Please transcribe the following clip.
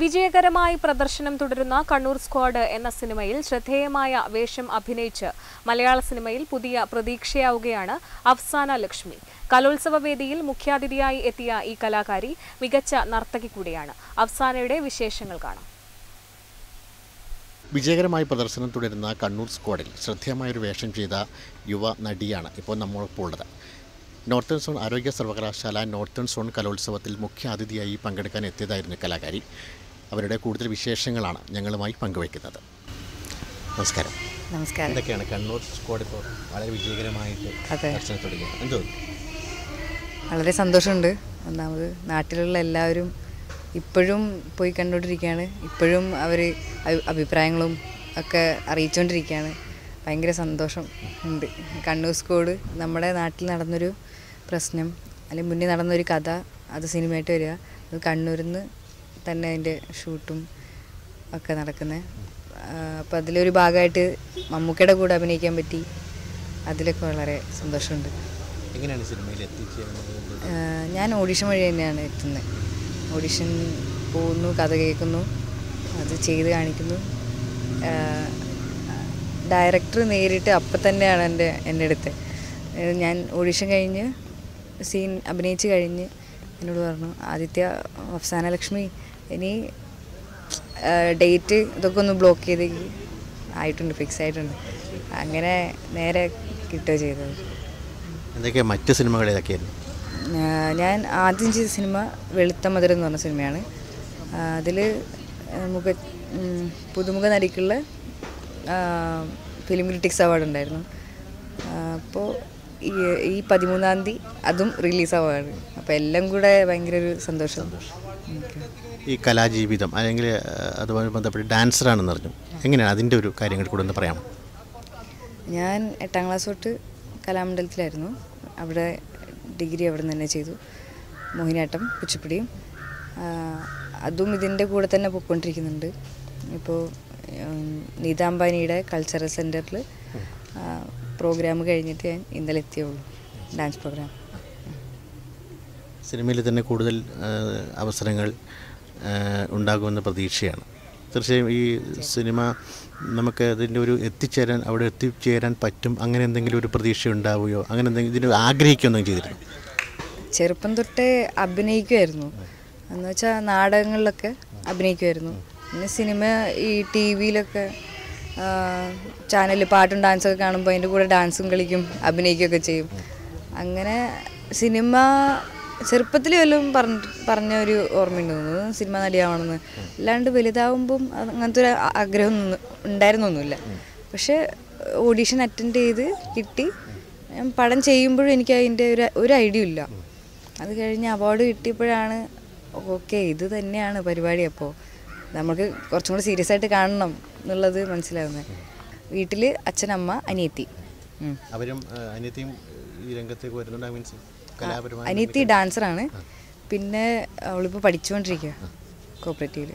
വിജയകരമായി പ്രദർശനം തുടരുന്ന കണ്ണൂർ സ്ക്വാഡ് എന്ന സിനിമയിൽ ശ്രദ്ധേയമായ വേഷം അഭിനയിച്ച് മലയാള സിനിമയിൽ പുതിയ പ്രതീക്ഷയാവുകയാണ് അഫ്സാന ലക്ഷ്മി. കലോത്സവ വേദിയിൽ മുഖ്യാതിഥിയായി എത്തിയ ഈ കലാകാരി മികച്ച നർത്തകി കൂടിയാണ്. അഫ്സാനയുടെ വിശേഷങ്ങൾ കാണാം. വിജയകരമായി പ്രദർശനം തുടരുന്ന കണ്ണൂർ സ്ക്വാഡിൽ ശ്രദ്ധേയമായൊരു വേഷം ചെയ്ത യുവ നടിയാണ് ഇപ്പോൾ നമ്മളിപ്പോൾ ഉള്ളത്. നോർത്തേൺ സോൺ ആരോഗ്യ സർവകലാശാല നോർത്തേൺ സോൺ കലോത്സവത്തിൽ മുഖ്യ അതിഥിയായി പങ്കെടുക്കാൻ എത്തിയതായിരുന്നു കലാകാരി. അവരുടെ കൂടുതൽ വിശേഷങ്ങളാണ് ഞങ്ങളുമായി പങ്കുവയ്ക്കുന്നത്. നമസ്കാരം. നമസ്കാരം. എന്തൊക്കെയാണ് കണ്ണൂർ സ്ക്വാഡ് ഇപ്പോൾ വളരെ വിജയകരമായിട്ട് എന്തോ? വളരെ സന്തോഷമുണ്ട്. ഒന്നാമത് നാട്ടിലുള്ള എല്ലാവരും ഇപ്പോഴും പോയി കണ്ടുകൊണ്ടിരിക്കുകയാണ്. ഇപ്പോഴും അവർ അഭിപ്രായങ്ങളും ഒക്കെ അറിയിച്ചുകൊണ്ടിരിക്കുകയാണ്. ഭയങ്കര സന്തോഷം ഉണ്ട്. കണ്ണൂർ സ്കോഡ് നമ്മുടെ നാട്ടിൽ നടന്നൊരു പ്രശ്നം അല്ലെങ്കിൽ മുന്നേ നടന്നൊരു കഥ അത് സിനിമയായിട്ട് വരിക. അത് കണ്ണൂരിൽ നിന്ന് തന്നെ അതിന്റെ ഷൂട്ടും ഒക്കെ നടക്കുന്നത് അപ്പോൾ അതിലൊരു ഭാഗമായിട്ട് മമ്മൂക്കയുടെ കൂടെ അഭിനയിക്കാൻ പറ്റി. അതിലൊക്കെ വളരെ സന്തോഷമുണ്ട്. എങ്ങനെയാണ് സിനിമയിൽ ഞാൻ ഓഡിഷൻ വഴി തന്നെയാണ് എത്തുന്നത് ഓഡിഷൻ പോകുന്നു കഥ കേൾക്കുന്നു അത് ചെയ്ത് കാണിക്കുന്നു. ഡയറക്ടർ നേരിട്ട് അപ്പം തന്നെയാണ് എന്റെ എന്റെ അടുത്ത്. ഞാൻ ഓഡിഷൻ കഴിഞ്ഞ് സീൻ അഭിനയിച്ച് കഴിഞ്ഞ് എന്നോട് പറഞ്ഞു ആദിത്യ അഫ്സാന ലക്ഷ്മി ഇനി ഡേറ്റ് ഇതൊക്കെ ഒന്ന് ബ്ലോക്ക് ചെയ്ത് ആയിട്ടുണ്ട് ഫിക്സ് ആയിട്ടുണ്ട്. അങ്ങനെ നേരെ കിട്ടുക ചെയ്തത്. എന്തൊക്കെയാണ് മറ്റു സിനിമകൾ ഏതൊക്കെയായിരുന്നു? ഞാൻ ആദ്യം ചെയ്ത സിനിമ വെളുത്ത മധുരം എന്ന് പറഞ്ഞ സിനിമയാണ്. അതിൽ മുഖ പുതുമുഖ നടിക്കുള്ള ഫിലിം ക്രിറ്റിക്സ് അവാർഡ് ഉണ്ടായിരുന്നു. അപ്പോൾ ഈ പതിമൂന്നാം തീയതി അതും റിലീസാവുകയാണ് അപ്പം അപ്പോൾ എല്ലാം കൂടെ ഭയങ്കര ഒരു സന്തോഷം. ഈ കലാജീവിതം അല്ലെങ്കിൽ അതുപോലെ അതുമായി ബന്ധപ്പെട്ട് ഡാൻസറാണെന്ന് പറഞ്ഞു എങ്ങനെയാണ് അതിന്റെ ഒരു കാര്യങ്ങൾ കൂടെ ഒന്ന് പറയാം ഞാൻ എട്ടാം ക്ലാസ് തൊട്ട് കലാമണ്ഡലത്തിലായിരുന്നു. അവിടെ ഡിഗ്രി അവിടെ നിന്ന് തന്നെ ചെയ്തു. മോഹിനിയാട്ടം കുച്ചിപ്പിടിയും അതും ഇതിന്റെ കൂടെ തന്നെ പൊയ്ക്കൊണ്ടിരിക്കുന്നുണ്ട്. ഇപ്പോൾ നീതാംബാനിയുടെ കൾച്ചറൽ സെന്ററിൽ പ്രോഗ്രാം കഴിഞ്ഞിട്ട് ഞാൻ ഇന്നലെ എത്തിയുള്ളൂ. Dance program. സിനിമയിൽ തന്നെ കൂടുതൽ അവസരങ്ങൾ ഉണ്ടാകുമെന്ന പ്രതീക്ഷയാണ്. തീർച്ചയായും ഈ സിനിമ നമുക്ക് അതിന്റെ ഒരു എത്തിച്ചേരാൻ അവിടെ എത്തിച്ചേരാൻ പറ്റും. അങ്ങനെ എന്തെങ്കിലും ഒരു പ്രതീക്ഷ ഉണ്ടാവുകയോ അങ്ങനെ എന്തെങ്കിലും ഇതിന് ആഗ്രഹിക്കുകയൊന്നും ചെയ്തിരുന്നു? ചെറുപ്പം തൊട്ടേ അഭിനയിക്കുമായിരുന്നു എന്ന് വെച്ചാൽ നാടകങ്ങളിലൊക്കെ അഭിനയിക്കുമായിരുന്നു പിന്നെ സിനിമ ഈ ടി വിയിലൊക്കെ ചാനലിൽ പാട്ടും ഡാൻസൊക്കെ കാണുമ്പോൾ അതിന്റെ കൂടെ ഡാൻസും കളിക്കും അഭിനയിക്കുകയൊക്കെ ചെയ്യും. അങ്ങനെ സിനിമ ചെറുപ്പത്തിൽ വല്ലതും പറഞ്ഞ പറഞ്ഞ ഒരു ഓർമ്മയുണ്ട് തോന്നുന്നു. സിനിമ നടിയാവണമെന്ന്. അല്ലാണ്ട് വലുതാവുമ്പം അങ്ങനത്തെ ഒരു ആഗ്രഹം ഉണ്ടായിരുന്നൊന്നുമില്ല. പക്ഷേ ഓഡീഷൻ അറ്റൻഡ് ചെയ്ത് കിട്ടി. ഞാൻ പടം ചെയ്യുമ്പോഴും എനിക്ക് അതിന്റെ ഒരു ഒരു ഐഡിയ ഇല്ല. അത് കഴിഞ്ഞ് അവാർഡ് കിട്ടിയപ്പോഴാണ് ഓക്കെ ഇത് തന്നെയാണ് പരിപാടി അപ്പോൾ നമുക്ക് കുറച്ചും കൂടി സീരിയസ് ആയിട്ട് കാണണം. എന്നുള്ളത് മനസ്സിലാവുന്നത്. വീട്ടിൽ അച്ഛനമ്മ അനിയത്തി. അവരും അനിയത്തിയും ഈ രംഗത്തേക്ക് വരുന്നുണ്ട് മീൻസ് അനിയത്തി ഡാൻസറാണ്. പിന്നെ അവളിപ്പോൾ പഠിച്ചുകൊണ്ടിരിക്കുക കോപ്പറേറ്റീവിൽ